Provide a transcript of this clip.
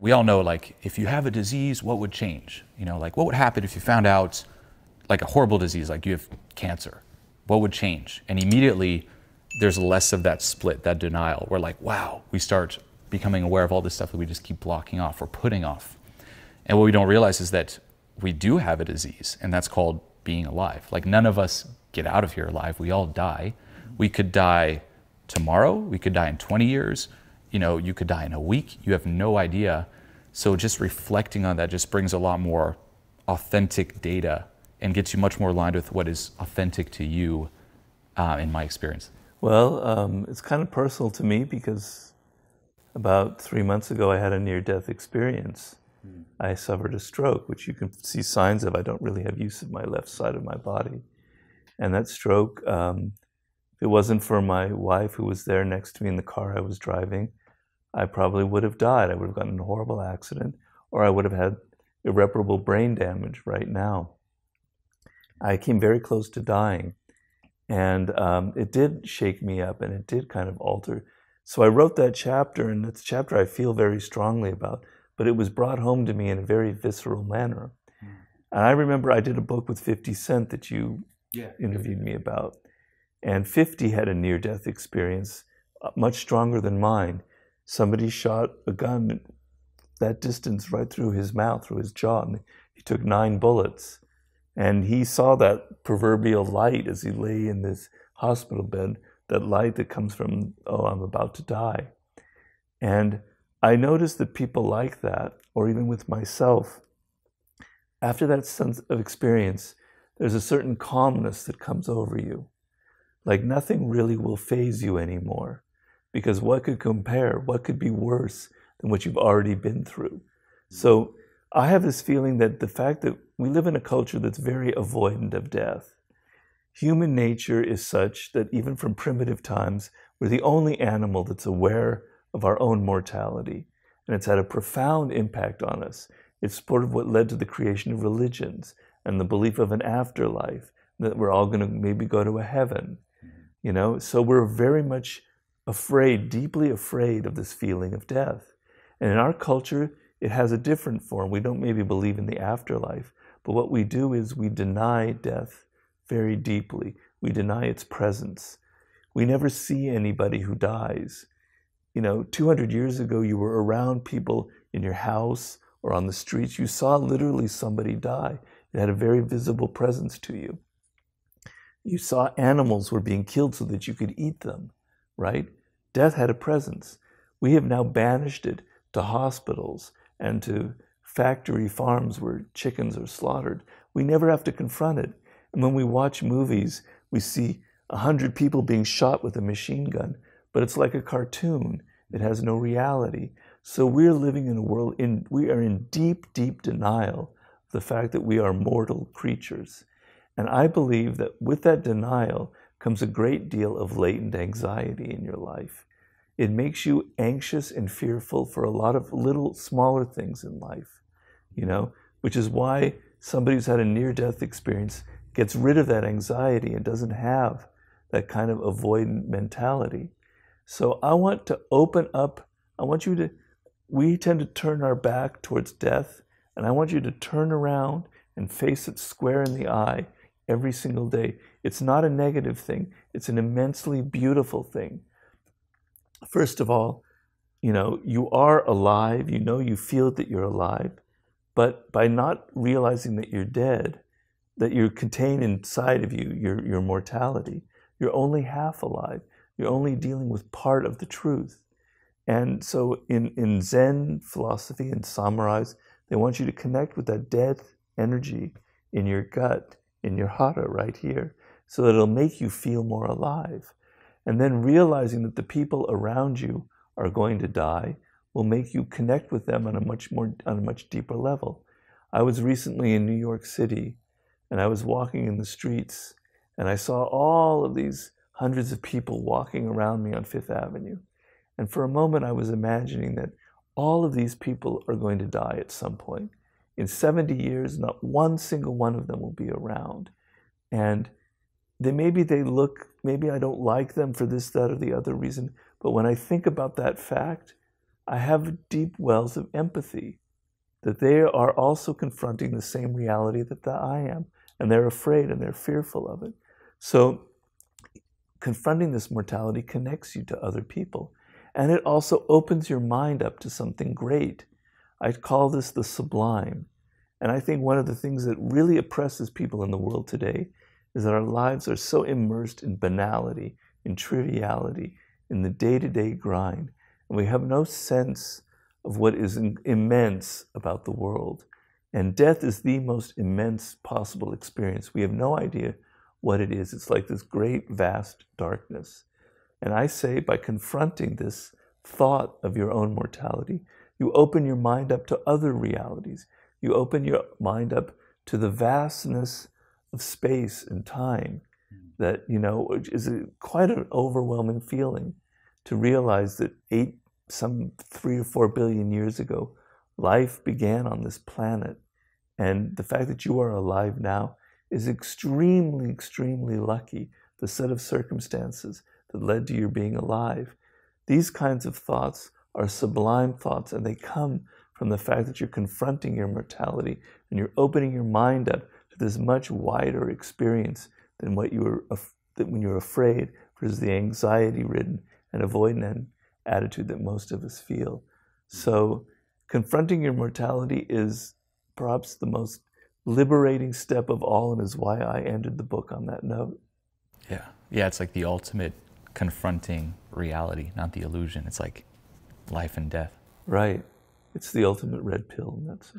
we all know like if you have a disease, what would change? You know, like what would happen if you found out like a horrible disease, like you have cancer? What would change? And immediately there's less of that split, that denial. We're like, wow, we start becoming aware of all this stuff that we just keep blocking off or putting off. And what we don't realize is that we do have a disease, and that's called being alive. Like none of us get out of here alive. We all die. We could die tomorrow. We could die in 20 years. You know, you could die in a week. You have no idea. So just reflecting on that just brings a lot more authentic data and gets you much more aligned with what is authentic to you, uh, in my experience. Well, um, it's kind of personal to me because about three months ago I had a near death experience. Mm. I suffered a stroke, which you can see signs of. I don't really have use of my left side of my body. And that stroke, um, if it wasn't for my wife who was there next to me in the car I was driving, I probably would have died. I would have gotten in a horrible accident, or I would have had irreparable brain damage right now. I came very close to dying. And um, it did shake me up and it did kind of alter. So I wrote that chapter, and it's a chapter I feel very strongly about, but it was brought home to me in a very visceral manner. Mm. And I remember I did a book with 50 Cent that you yeah. interviewed me about. And 50 had a near death experience uh, much stronger than mine. Somebody shot a gun that distance right through his mouth, through his jaw, and he took nine bullets. And he saw that proverbial light as he lay in this hospital bed, that light that comes from, oh, I'm about to die. And I noticed that people like that, or even with myself, after that sense of experience, there's a certain calmness that comes over you. Like nothing really will faze you anymore. Because what could compare? What could be worse than what you've already been through? Mm-hmm. So I have this feeling that the fact that we live in a culture that's very avoidant of death. Human nature is such that even from primitive times, we're the only animal that's aware of our own mortality. And it's had a profound impact on us. It's part of what led to the creation of religions and the belief of an afterlife, that we're all going to maybe go to a heaven. Mm-hmm. You know, so we're very much afraid, deeply afraid of this feeling of death. And in our culture, it has a different form. We don't maybe believe in the afterlife, but what we do is we deny death very deeply. We deny its presence. We never see anybody who dies. You know, 200 years ago, you were around people in your house or on the streets. You saw literally somebody die. It had a very visible presence to you. You saw animals were being killed so that you could eat them, right? Death had a presence. We have now banished it to hospitals and to factory farms where chickens are slaughtered. We never have to confront it. And when we watch movies, we see a hundred people being shot with a machine gun, but it's like a cartoon. It has no reality. So we're living in a world in we are in deep, deep denial of the fact that we are mortal creatures. And I believe that with that denial comes a great deal of latent anxiety in your life. It makes you anxious and fearful for a lot of little smaller things in life you know, which is why somebody who's had a near death experience gets rid of that anxiety and doesn't have that kind of avoidant mentality. So I want to open up, I want you to, we tend to turn our back towards death, and I want you to turn around and face it square in the eye every single day. It's not a negative thing, it's an immensely beautiful thing. First of all, you know, you are alive, you know, you feel that you're alive. But by not realizing that you're dead, that you're contained inside of you, your, your mortality, you're only half alive. You're only dealing with part of the truth. And so in, in Zen philosophy and samurais, they want you to connect with that death energy in your gut, in your hara right here, so that it'll make you feel more alive. And then realizing that the people around you are going to die will make you connect with them on a much more on a much deeper level. I was recently in New York City and I was walking in the streets and I saw all of these hundreds of people walking around me on Fifth Avenue. And for a moment I was imagining that all of these people are going to die at some point. In 70 years, not one single one of them will be around. And they maybe they look, maybe I don't like them for this, that, or the other reason. But when I think about that fact, I have deep wells of empathy that they are also confronting the same reality that the I am, and they're afraid and they're fearful of it. So, confronting this mortality connects you to other people, and it also opens your mind up to something great. I call this the sublime. And I think one of the things that really oppresses people in the world today is that our lives are so immersed in banality, in triviality, in the day to day grind, and we have no sense of what is immense about the world. And death is the most immense possible experience. We have no idea what it is. It's like this great, vast darkness. And I say, by confronting this thought of your own mortality, you open your mind up to other realities. You open your mind up to the vastness of space and time hmm. that, you know, is a, quite an overwhelming feeling to realize that eight, some three or four billion years ago, life began on this planet. And the fact that you are alive now is extremely, extremely lucky, the set of circumstances that led to your being alive. These kinds of thoughts are sublime thoughts, and they come from the fact that you're confronting your mortality and you're opening your mind up to this much wider experience than what you were that when you're afraid versus the anxiety-ridden and avoidant attitude that most of us feel. So, confronting your mortality is perhaps the most liberating step of all, and is why I ended the book on that note. Yeah, yeah, it's like the ultimate confronting reality, not the illusion. It's like life and death. Right. It's the ultimate red pill and that's.